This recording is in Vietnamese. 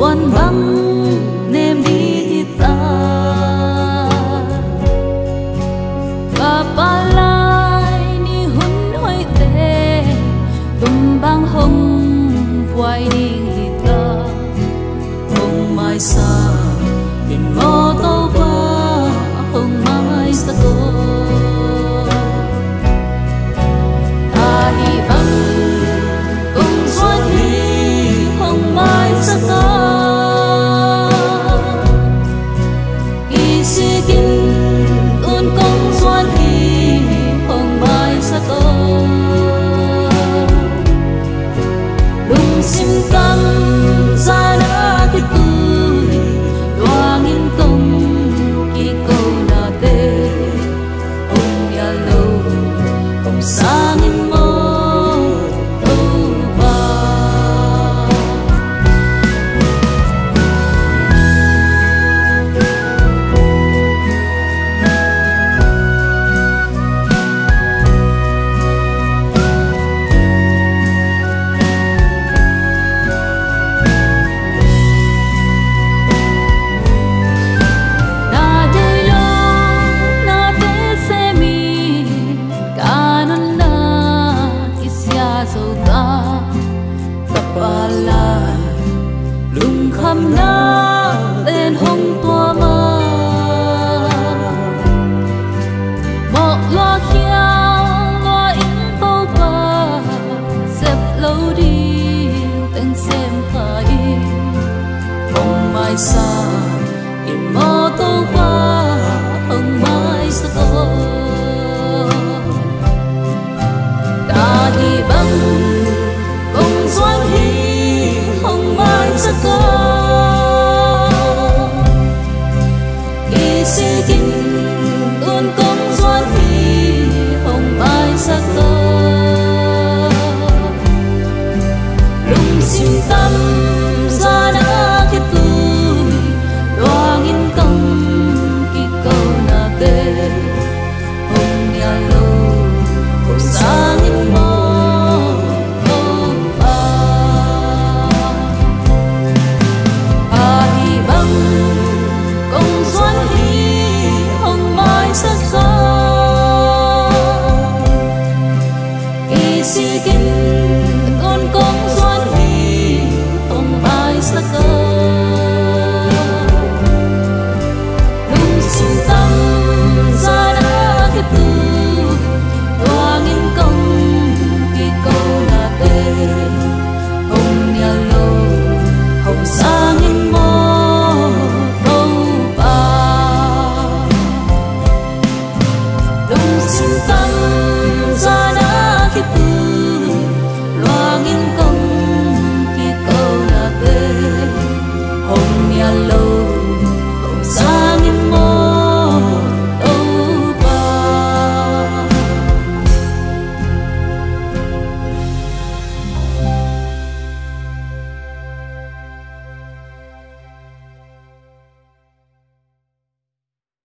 oan vắng nem đi ta. Và ba lai ni hun hoi tê tum bang hồng quay đi ta. Không mai xa tình mơ tàu ba không mai xa tôi. Xa